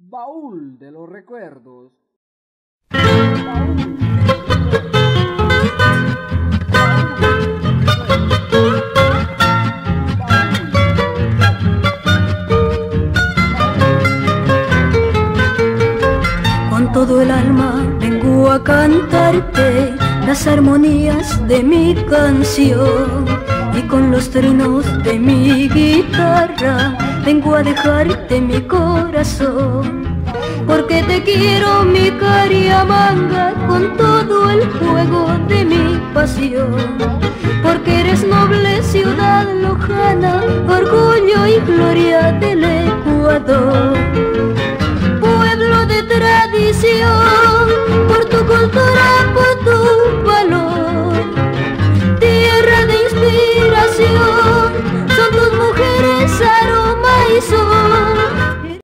Baúl de los recuerdos. Con todo el alma vengo a cantarte las armonías de mi canción y con los trinos de mi guitarra vengo a dejarte mi corazón. Porque te quiero mi cariamanga con todo el fuego de mi pasión. Porque eres noble ciudad lojana, orgullo y gloria del Ecuador. Pueblo de tradición